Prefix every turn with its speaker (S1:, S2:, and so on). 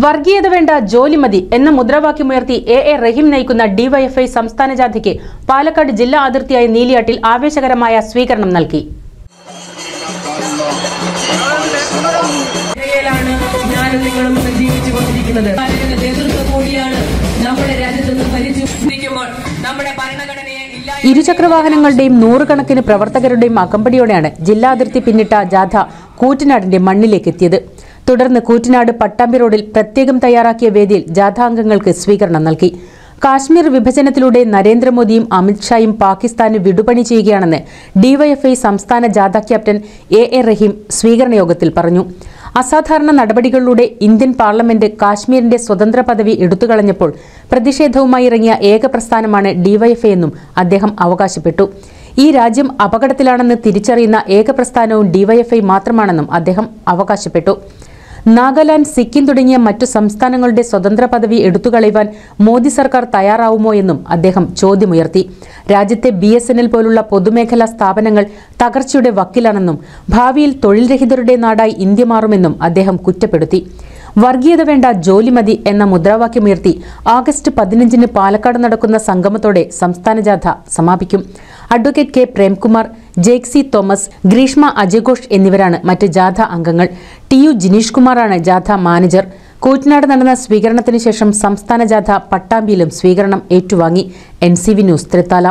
S1: വർഗീയത വേണ്ട ജോലി മതി എന്ന മുദ്രാവാക്യമുയർത്തി എ എ റഹീം നയിക്കുന്ന ഡിവൈഎഫ്ഐ സംസ്ഥാന ജാഥയ്ക്ക് പാലക്കാട് ജില്ലാ അതിർത്തിയായ നീലിയാട്ടിൽ ആവേശകരമായ സ്വീകരണം നൽകി. ഇരുചക്രവാഹനങ്ങളുടെയും നൂറുകണക്കിന് പ്രവർത്തകരുടെയും അകമ്പടിയോടെയാണ് ജില്ലാ അതിർത്തി പിന്നിട്ട ജാഥ കൂറ്റനാടിന്റെ മണ്ണിലേക്ക് എത്തിയത്. തുടർന്ന് കൂറ്റനാട് പട്ടാമ്പി റോഡിൽ പ്രത്യേകം തയ്യാറാക്കിയ വേദിയിൽ ജാഥാംഗങ്ങൾക്ക് സ്വീകരണം നൽകി. കാശ്മീർ വിഭജനത്തിലൂടെ നരേന്ദ്രമോദിയും അമിത്ഷായും പാകിസ്ഥാന് വിടുപണി ചെയ്യുകയാണെന്ന് ഡിവൈഎഫ്ഐ സംസ്ഥാന ജാഥ ക്യാപ്റ്റൻ എ എ റഹീം സ്വീകരണ യോഗത്തിൽ പറഞ്ഞു. അസാധാരണ നടപടികളിലൂടെ ഇന്ത്യൻ പാർലമെന്റ് കാശ്മീരിന്റെ സ്വതന്ത്ര പദവി എടുത്തുകളഞ്ഞപ്പോൾ പ്രതിഷേധവുമായി ഇറങ്ങിയ ഏക പ്രസ്ഥാനമാണ് ഡിവൈഎഫ്ഐ എന്നും അദ്ദേഹം അവകാശപ്പെട്ടു. ഈ രാജ്യം അപകടത്തിലാണെന്ന് തിരിച്ചറിയുന്ന ഏക പ്രസ്ഥാനവും ഡിവൈഎഫ്ഐ മാത്രമാണെന്നും അദ്ദേഹം അവകാശപ്പെട്ടു. നാഗാലാൻഡ് സിക്കിം തുടങ്ങിയ മറ്റു സംസ്ഥാനങ്ങളുടെ സ്വതന്ത്ര പദവി എടുത്തുകളയുവാൻ മോദി സർക്കാർ തയ്യാറാവുമോ എന്നും അദ്ദേഹം ചോദ്യമുയർത്തി. രാജ്യത്തെ ബി എസ് എൻ എൽ പോലുള്ള പൊതുമേഖലാ സ്ഥാപനങ്ങൾ തകർച്ചയുടെ വക്കിലാണെന്നും ഭാവിയിൽ തൊഴിൽ രഹിതരുടെ നാടായി ഇന്ത്യ മാറുമെന്നും അദ്ദേഹം കുറ്റപ്പെടുത്തി. വർഗീയത വേണ്ട ജോലി മതി എന്ന മുദ്രാവാക്യമുയർത്തി ആഗസ്റ്റ് പതിനഞ്ചിന് പാലക്കാട് നടക്കുന്ന സംഗമത്തോടെ സംസ്ഥാന ജാഥ സമാപിക്കും. Advocate K Premkumar Jaxy Thomas Greeshma അജയഘോഷ് എന്നിവരാണ് മറ്റ് ജാഥ അംഗങ്ങൾ. ടി യു ജിനീഷ് കുമാറാണ് ജാഥ മാനേജർ. കൂറ്റനാട് നടന്ന സ്വീകരണത്തിന് ശേഷം സംസ്ഥാന ജാഥ പട്ടാമ്പിയിലും സ്വീകരണം ഏറ്റുവാങ്ങി. N C V news Thrithala.